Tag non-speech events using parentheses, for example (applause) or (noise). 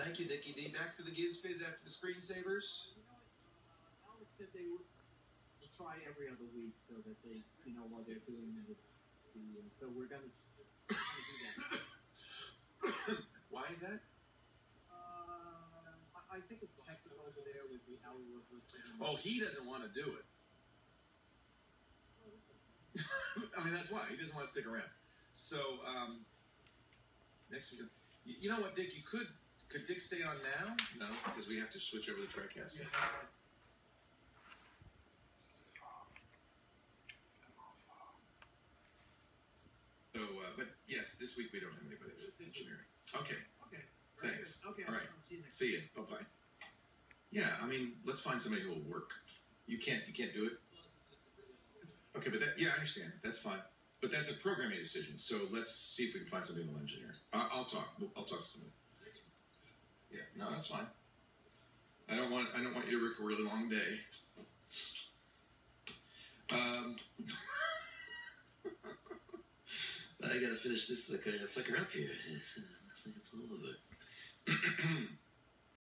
Thank you, Dickie D. Back for the Giz Wiz after the screensavers. You know? Alex said they would try every other week so that they, you know, while they're doing the, the so we're we're gonna do (coughs) that. Why is that? Uh, I, think it's hectic over there with the hour workers. Oh, he doesn't want to do it. (laughs) I mean, that's why he doesn't want to stick around. So um, next week, you know what, Dick? You could could Dick stay on now? No, because we have to switch over to TriCast. Yeah. So, uh, but yes, this week we don't have anybody with engineering. Okay, Okay. Thanks. Okay. All right. See you. Bye bye. Yeah, I mean, let's find somebody who will work. You can't. You can't do it. Okay, but that, yeah, I understand. That's fine. But that's a programming decision. So let's see if we can find somebody who will engineer. I, I'll talk. I'll talk to somebody. No, that's fine. I don't want. I don't want you to work a really long day. Um, (laughs) I gotta finish this sucker, sucker up here. (laughs) Looks like it's all over.